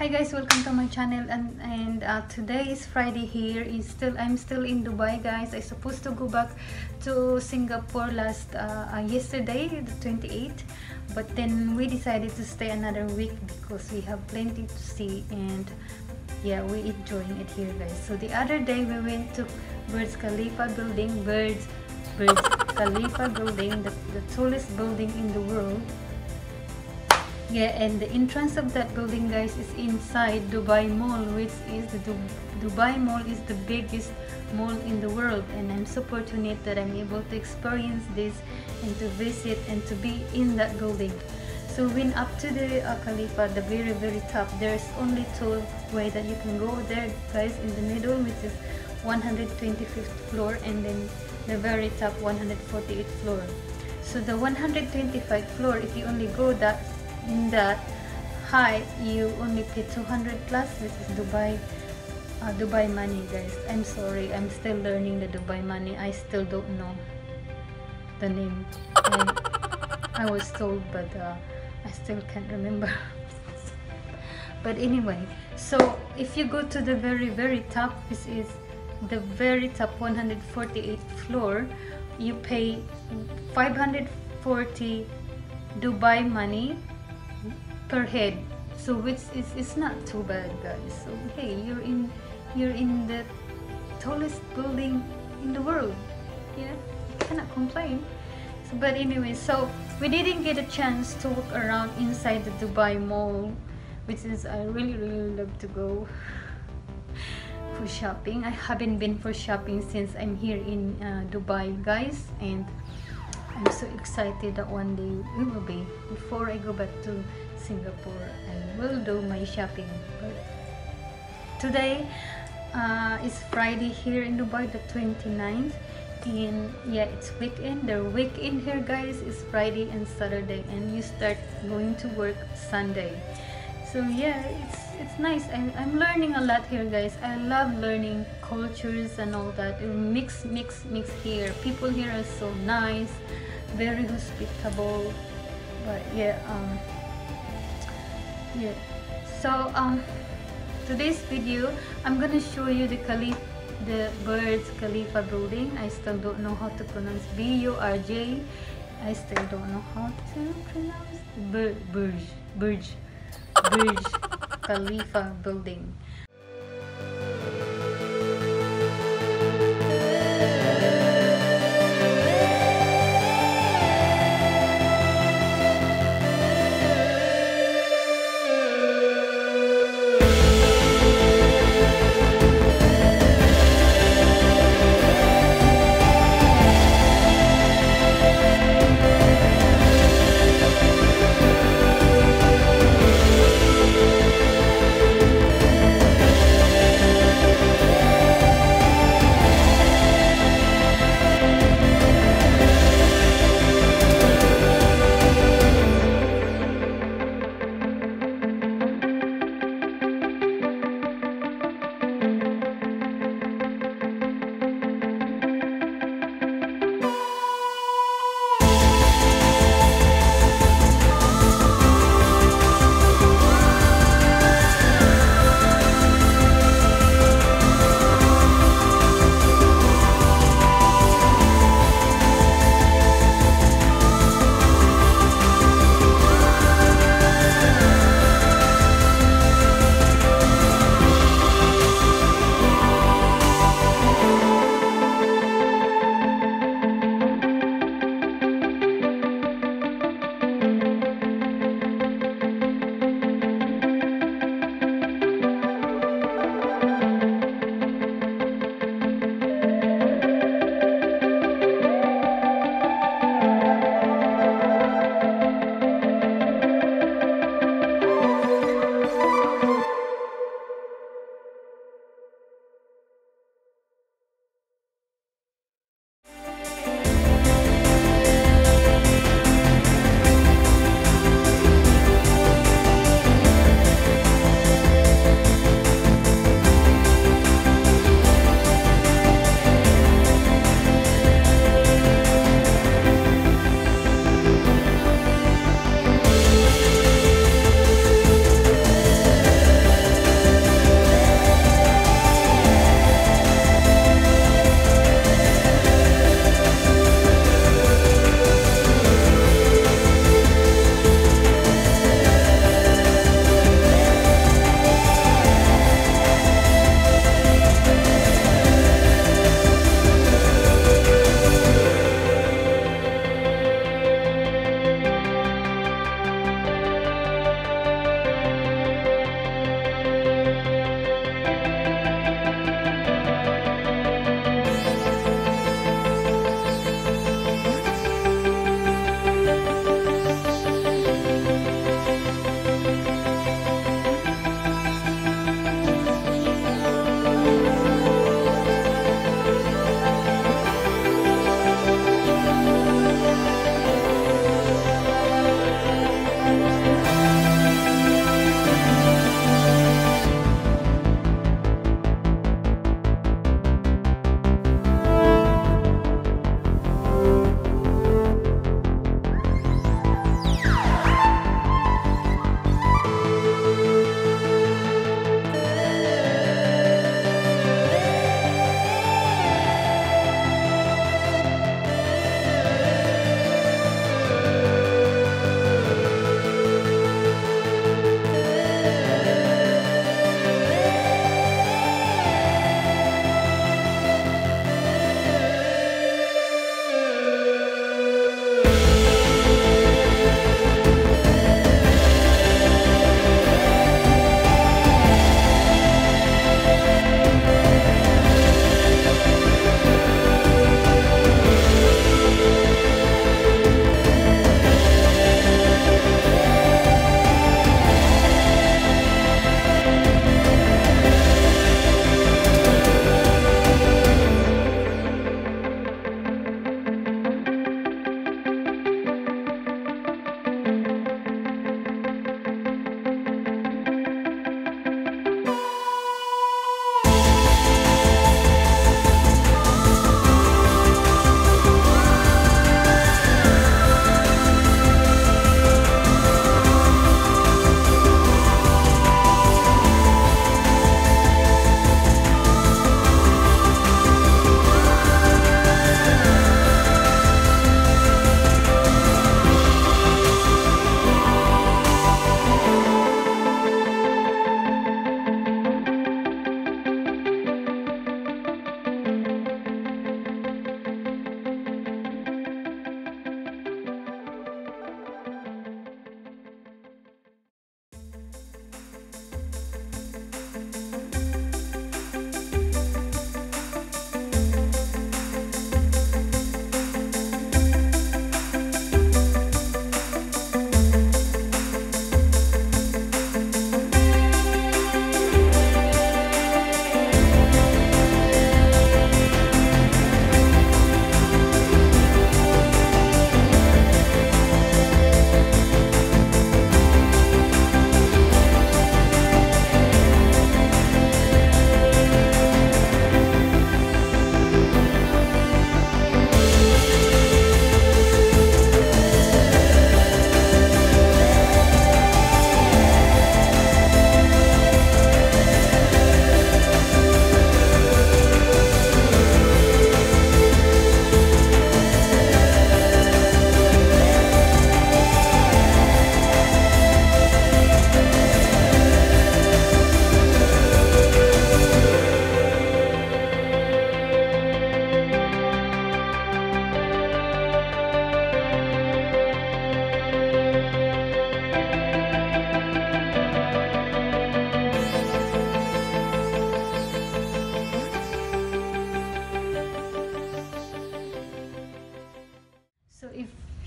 hi guys welcome to my channel and and uh, today is friday here. Is still i'm still in dubai guys. I supposed to go back to singapore last uh, uh, yesterday the 28th but then we decided to stay another week because we have plenty to see and yeah we enjoying it here guys. So the other day we went to Burj Khalifa building Burj Burj Khalifa building the, the tallest building in the world yeah and the entrance of that building guys is inside dubai mall which is the du dubai mall is the biggest mall in the world and i'm so fortunate that i'm able to experience this and to visit and to be in that building so when up to the uh, Khalifa, the very very top, there's only two way that you can go there, guys. In the middle, which is 125th floor, and then the very top 148th floor. So the 125th floor, if you only go that in that high you only pay 200 plus this is Dubai uh, Dubai money guys. I'm sorry I'm still learning the Dubai money. I still don't know the name. And I was told but uh, I still can't remember. But anyway so if you go to the very very top this is the very top 148th floor you pay 540 Dubai money per head. So which is it's not too bad guys. So hey you're in you're in the tallest building in the world. Yeah you cannot complain. So, but anyway so we didn't get a chance to walk around inside the Dubai mall which is I really really love to go for shopping. I haven't been for shopping since I'm here in uh, Dubai guys and I'm so excited that one day we will be. Before I go back to Singapore I will do my shopping but today uh, is Friday here in Dubai the 29th and yeah it's weekend. The weekend here guys is Friday and Saturday and you start going to work Sunday. So yeah it's it's nice. I'm, I'm learning a lot here guys. I love learning cultures and all that. Mix mix mix here. People here are so nice very hospitable. But yeah um yeah so um today's video i'm gonna show you the Khalif the Burj Khalifa building. I still don't know how to pronounce b-u-r-j i still don't know how to pronounce Burj. Burj. Burj. Khalifa building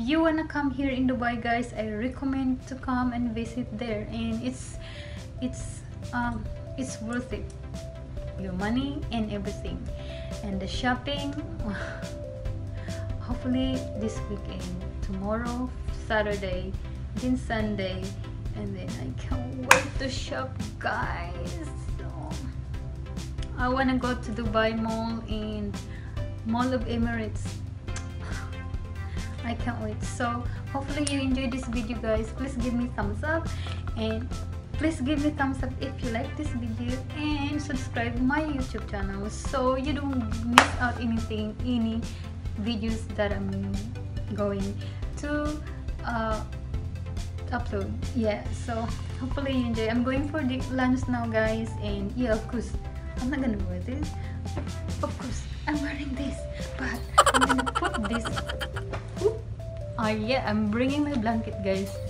you wanna come here in Dubai guys I recommend to come and visit there. And it's it's um, it's worth it. Your money and everything. And the shopping hopefully this weekend. Tomorrow Saturday then Sunday. And then I can't wait to shop guys. So, I wanna go to Dubai Mall and Mall of Emirates I can't wait. So hopefully you enjoyed this video guys. Please give me thumbs up and please give me thumbs up if you like this video and subscribe my youtube channel so you don't miss out anything any videos that i'm going to uh, upload. Yeah so hopefully you enjoy. I'm going for the lunch now guys and yeah of course i'm not gonna wear this. Of course i'm wearing this but yeah i'm bringing my blanket guys.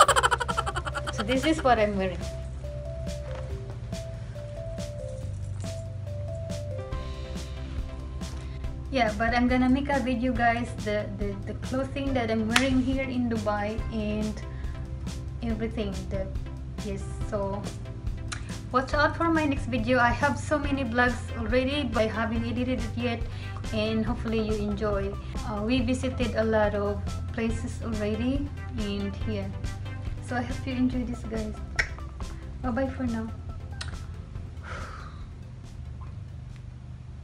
So this is what i'm wearing. Yeah but i'm gonna make a video guys the, the the clothing that i'm wearing here in dubai and everything that yes so watch out for my next video. I have so many vlogs already but i haven't edited it yet and hopefully you enjoy. Uh, we visited a lot of places already and here. So i hope you enjoy this guys. Bye bye for now